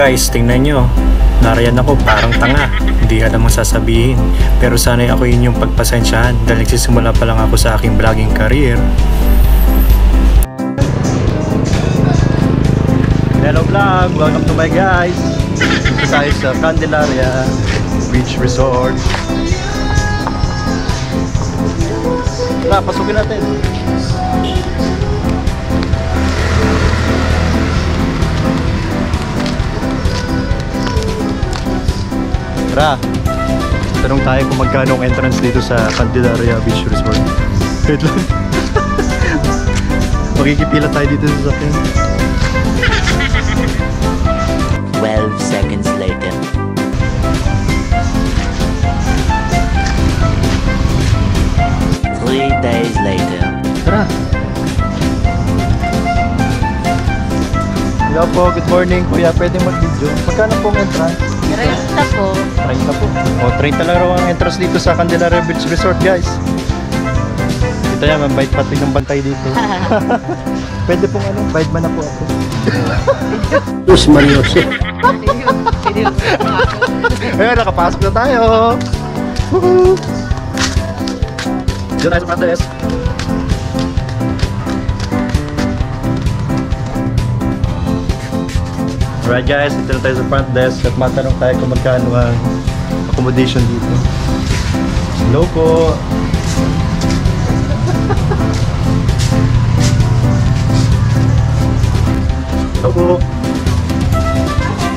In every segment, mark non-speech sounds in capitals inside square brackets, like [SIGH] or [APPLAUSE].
Guys, tingnan nyo. Narayan ako parang tanga. Hindi alam ang sasabihin. Pero sana'y ako yun yung pagpasensyahan dahil nagsisimula pa lang ako sa aking vlogging career. Hello vlog! Welcome to my guys! Dito tayo sa Candelaria Beach Resort. Tara, pasukin natin. Tara, tanong tayo kung magkano ang entrance dito sa Candelaria Beach Resort. Wait lang. [LAUGHS] Makikipila tayo dito sa sakyan. 12 seconds later. Three days later. Tara! Hello po, good morning kuya. Pwede mag-video. Magkano po ang entrance? Resta po. 30 po. O, 30 lang raw ang entrance dito sa Candelaria Beach Resort, guys. Ito yan, mabait pati ng bantay dito. [LAUGHS] Pwede pong ano, bayad man na po ako. Diyos Mariose. Ayun, nakapasok na tayo. Woohoo! Diyan tayo sa front Alright guys, dito na tayo sa front desk at matanong tayo kung magkano ang accommodation dito. Hello po. Hello po.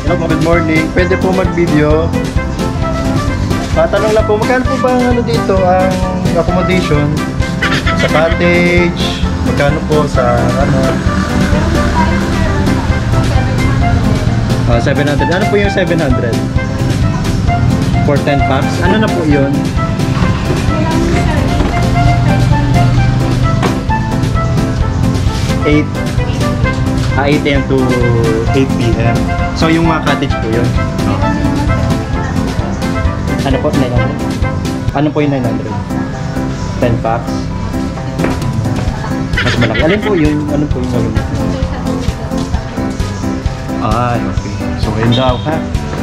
Hello po, good morning. Pwede po mag-video. Matanong lang po, magkano po ba ano dito, ang accommodation? Sa cottage, magkano po sa ano? Ah, 700. Ano po yung 700? For 10 packs? Ano na po yun? Eight Ah, 8 a.m. to 8 p.m. So, yung mga cottage po yun? Ano po? 900? Ano po yung 900? 10 packs? Mas malaki. Alin po yun? Ano po yung natin? Ay. So, yun daw, ha?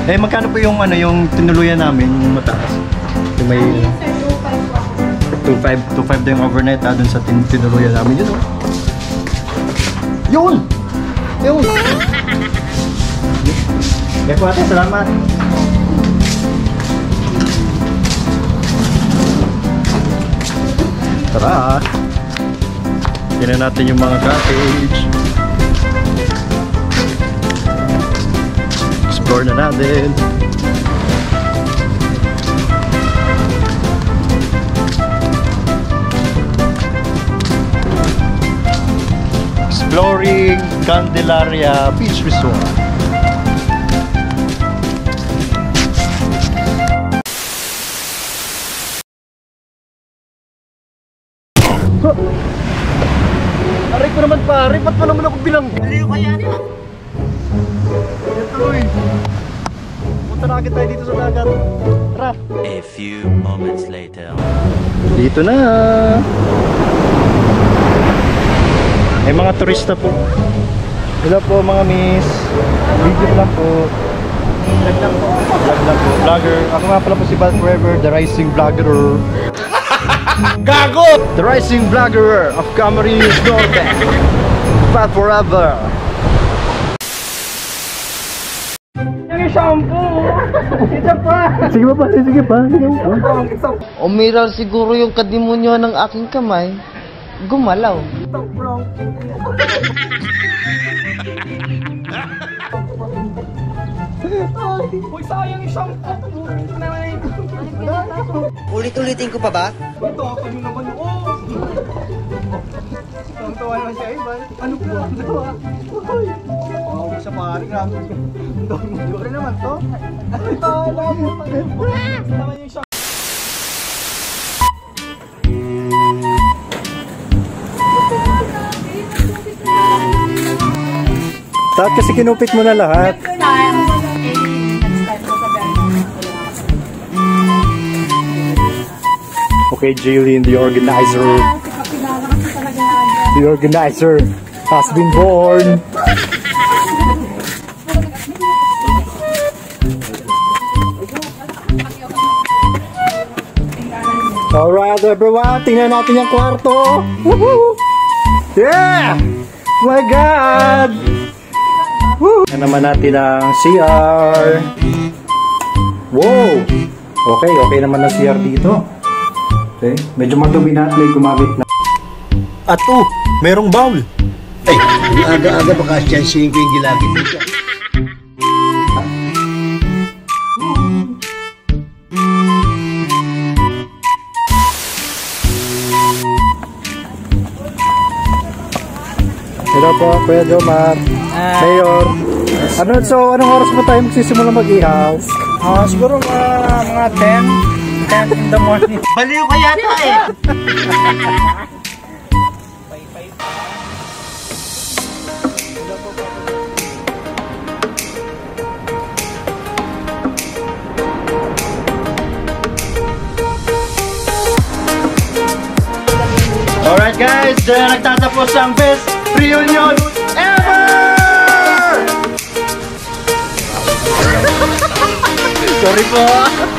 Eh, magkano po yung, ano, yung tinuluyan namin, yung mataas? Yung may... 2.5 2.5 daw yung overnight, ha? Dun sa tin tinuluyan namin. Yun, oh. Yun! Yun! [LAUGHS] Po ate, salamat. Tara! Tingnan natin yung mga cottage. Explore na natin. Exploring Candelaria Beach Resort. Aray ko naman pare, ba't pa naman ako bilang? Aliyo kaya nila. Agad tayo dito sa dagat. Tara. A few moments later. Dito na. May mga turista po. Hello po mga miss. Video lang po. Vlog lang po. Vlog lang po. Vlogger. Ako nga pala po si Bad Forever, the rising vlogger. [LAUGHS] Gago! The rising vlogger of Camarines Norte. Bad Forever. Yung shampoo! Isa pa! Sige pa pa, sige pa. Sige pa. Umiral siguro yung kadimonyo ng aking kamay. Gumalaw. Ulit-ulitin ko pa ba? Tuwa naman si Ivan. Ano po ang tawa? Wow, sa grabe. Dori naman to. Ito, naman yung shot. Bakit kasi kinupit mo na lahat? kay Jaylin, the organizer. The organizer has been born. Alright everyone, tingnan natin yung kwarto. Yeah! My God! Woo! Naman natin ang CR. Wow! Okay, okay naman ang CR dito. Okay, medyo madumi na at may gumamit na. At oh, merong bowl. Ay, aga-aga baka siyansihin ko yung gilagid mo siya. Hello po, Kuya Jomar. Mayor. Ano, so, anong oras po tayo magsisimula mag-ihaw? Ah, siguro mga, mga 10, 10 in the morning. [LAUGHS] Baliw ka yata eh. Alright guys, dyan na nagtatapos ang best reunion ever! [LAUGHS] Sorry po.